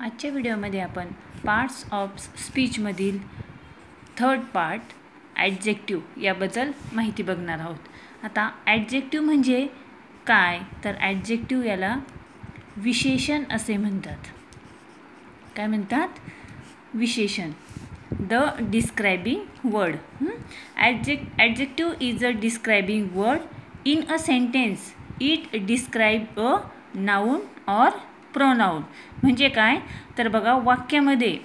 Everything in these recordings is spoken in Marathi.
आजच्या व्हिडिओमध्ये आपण पार्ट्स ऑफ स्पीचमधील थर्ड पार्ट ॲडजेक्टिव्ह याबद्दल माहिती बघणार आहोत. आता ॲडजेक्टिव्ह म्हणजे काय? तर ॲडजेक्टिव्ह याला विशेषण असे म्हणतात. काय म्हणतात? विशेषण. The describing word adject adjective is a describing word in a sentence it describe a noun or pronoun म्हणजे काय? तर बघा वाक्यामध्ये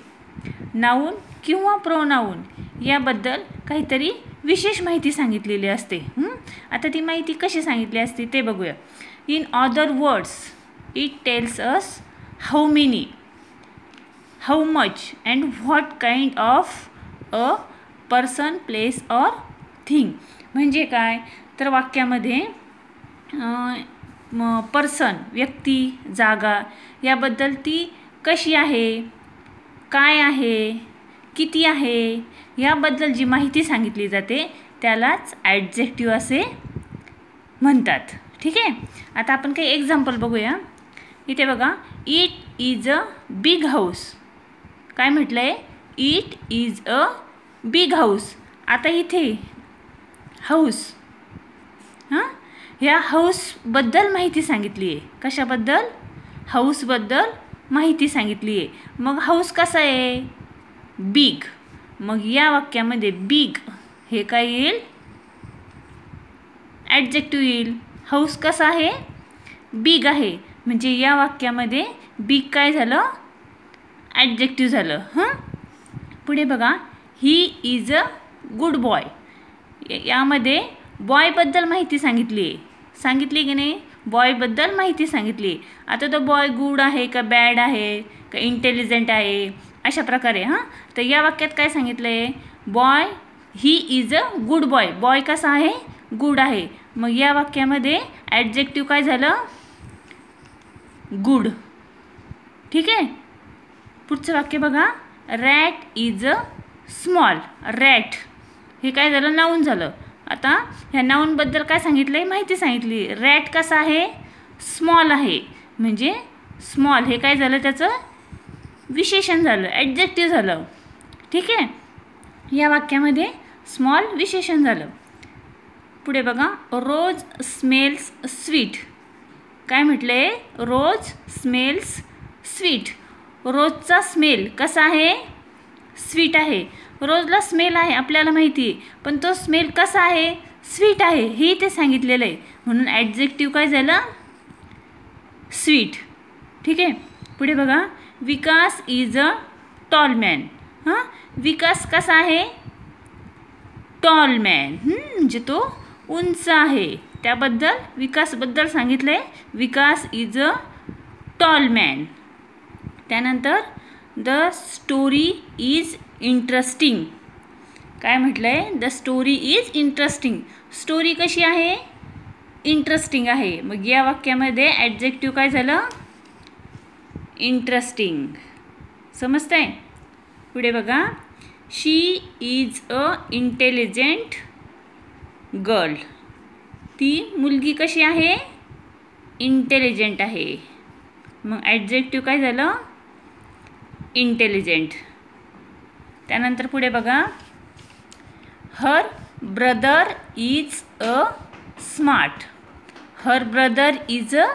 नाऊन किंवा प्रोनाऊन याबद्दल काहीतरी विशेष माहिती सांगितलेली असते. आता ती माहिती कशी सांगितली असते ते बघूया. In other words it tells us how many how much and what kind of a person place or thing म्हणजे काय? तर वाक्यामध्ये पर्सन व्यक्ती जागा याबद्दल ती कशी आहे? काय आहे? किती आहे? याबद्दल जी माहिती सांगितली जाते त्यालाच ॲडजेक्टिव्ह असे म्हणतात. ठीक आहे? आता आपण काही एक्झाम्पल बघूया. इथे बघा it is a big house काय म्हटलं आहे it is a big house आता इथे हाऊस ह्या हौसबद्दल माहिती सांगितली आहे कशाबद्दल हौसबद्दल माहिती सांगितली आहे मग हौस कसा आहे? बिग मग या वाक्यामध्ये बिग हे काय येईल? ॲडजेक्टिव्ह येईल. हौस कसा आहे? बिग आहे. म्हणजे या वाक्यामध्ये बिग काय झालं? ॲडजेक्टिव्ह झालं. हं? पुढे बघा. He is a good boy यामध्ये बॉयबद्दल माहिती सांगितली आहे सांगितली की नाही? बॉयबद्दल माहिती सांगितली. आता तो बॉय गुड आहे का बॅड आहे का इंटेलिजंट आहे? अशा प्रकारे हां? तर या वाक्यात काय सांगितलं आहे boy he is a good boy boy कसा आहे? गुड आहे. मग या वाक्यामध्ये ॲडजेक्टिव्ह काय झालं? गुड ठीक आहे? पुढचं वाक्य बघा. Rat is a small rat हे काय झालं? नाऊन झालं. आता ह्या नाऊनबद्दल काय सांगितलं आहे माहिती सांगितली. रॅट कसा आहे? स्मॉल आहे. म्हणजे स्मॉल हे काय झालं त्याचं? विशेषण झालं. ॲडजेक्टिव्ह झालं. ठीक आहे? या वाक्यामध्ये स्मॉल विशेषण झालं. पुढे बघा. रोज स्मेल्स स्वीट काय म्हटलं आहे रोज स्मेल्स स्वीट रोजचा स्मेल कसा आहे? स्वीट आहे. रोजला स्मेल आहे आपल्याला माहिती आहे. पण तो स्मेल कसा आहे? स्वीट आहे हे ते सांगितलेलं आहे. म्हणून ॲडजेक्टिव्ह काय झालं? स्वीट ठीक आहे? पुढे बघा. Vikas is a tall man हां? विकास कसा आहे? टॉल मॅन म्हणजे तो उंच आहे. त्याबद्दल विकासबद्दल सांगितलं आहे Vikas is a tall man त्यानंतर द स्टोरी इज इंटरेस्टिंग. काय म्हटलं आहे the story is interesting story कशी आहे? इंटरेस्टिंग आहे. मग या वाक्यामध्ये ॲडजेक्टिव्ह काय झालं? इंटरेस्टिंग समजतं आहे पुढे बघा. She is a intelligent girl ती मुलगी कशी आहे? इंटेलिजंट आहे. मग ॲडजेक्टिव्ह काय झालं? इंटेलिजंट त्यानंतर पुढे बघा. Her brother is a smart her brother is a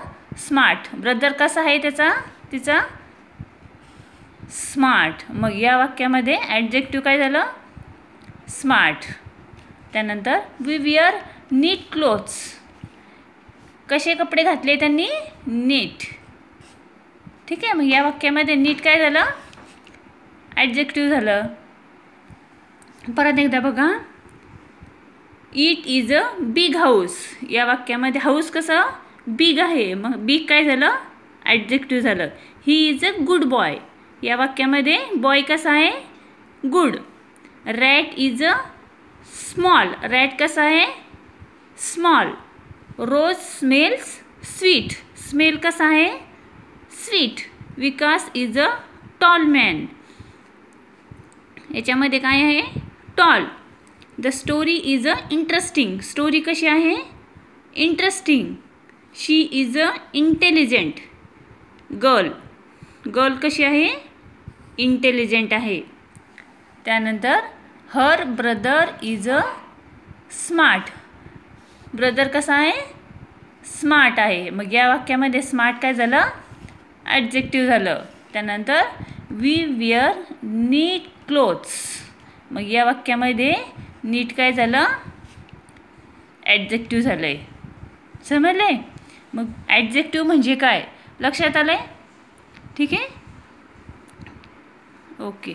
smart brother कसा आहे त्याचा? तिचा? स्मार्ट मग या वाक्यामध्ये ॲडजेक्टिव्ह काय झालं? स्मार्ट त्यानंतर वी विअर नीट क्लोथ्स कसे कपडे घातले त्यांनी? नीट ठीक आहे मग या वाक्यामध्ये नीट काय झालं? ॲडजेक्टिव्ह झालं. परत एकदा बघा. It is a big house या वाक्यामध्ये हाऊस कसं? बिग आहे. मग बिग काय झालं? ॲडजेक्टिव्ह झालं. He is a good boy या वाक्यामध्ये बॉय कसा आहे? Good rat is a small rat कसा आहे? Small rose smells sweet smell कसा आहे? Sweet Vikas is a tall man याच्यामध्ये काय आहे? Tall. The story is a interesting story कशी आहे? Interesting she is a intelligent girl girl कशी आहे? इंटेलिजंट आहे. त्यानंतर her brother is a smart brother कसा आहे? स्मार्ट आहे. मग या वाक्यामध्ये स्मार्ट काय झालं? ॲडजेक्टिव्ह झालं. त्यानंतर वी विअर नीट क्लोथ्स मग या वाक्यामध्ये नीट काय झालं? ॲडजेक्टिव्ह झालं आहे समजलं आहे मग ॲडजेक्टिव्ह म्हणजे काय? लक्षात आलं आहे ठीक आहे? ओके